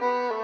Música